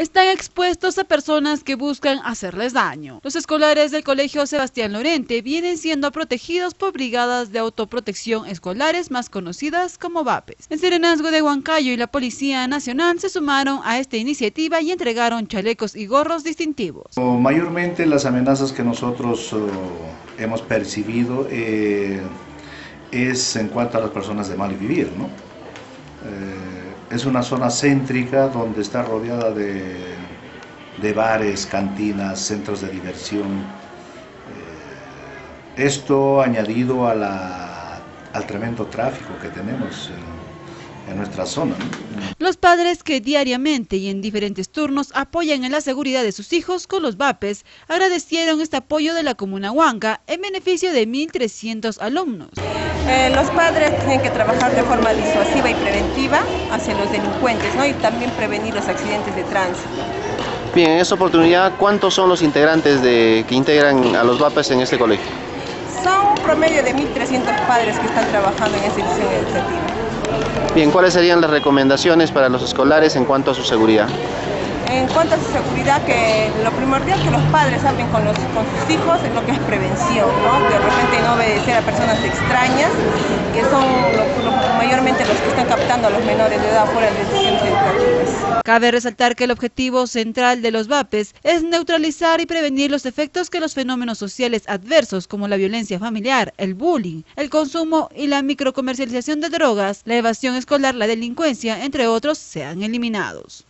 están expuestos a personas que buscan hacerles daño. Los escolares del Colegio Sebastián Lorente vienen siendo protegidos por brigadas de autoprotección escolares más conocidas como VAPES. El Serenazgo de Huancayo y la Policía Nacional se sumaron a esta iniciativa y entregaron chalecos y gorros distintivos. Mayormente las amenazas que nosotros uh, hemos percibido eh, es en cuanto a las personas de mal vivir, ¿no? Eh, es una zona céntrica donde está rodeada de, de bares, cantinas, centros de diversión. Eh, esto añadido al tremendo tráfico que tenemos en nuestra zona. Los padres que diariamente y en diferentes turnos apoyan en la seguridad de sus hijos con los VAPES agradecieron este apoyo de la Comuna Huanca en beneficio de 1.300 alumnos. Eh, los padres tienen que trabajar de forma disuasiva y preventiva hacia los delincuentes ¿no? y también prevenir los accidentes de tránsito. Bien, en esta oportunidad, ¿cuántos son los integrantes de, que integran a los VAPES en este colegio? Son un promedio de 1.300 padres que están trabajando en esta institución educativa. Bien, ¿cuáles serían las recomendaciones para los escolares en cuanto a su seguridad? En cuanto a su seguridad, que lo primordial que los padres hablen con, sus hijos es lo que es prevención. De repente no obedecer a personas extrañas, que son mayormente los que están captando a los menores de edad fuera de instituciones educativas. Cabe resaltar que el objetivo central de los VAPES es neutralizar y prevenir los efectos que los fenómenos sociales adversos como la violencia familiar, el bullying, el consumo y la microcomercialización de drogas, la evasión escolar, la delincuencia, entre otros, sean eliminados.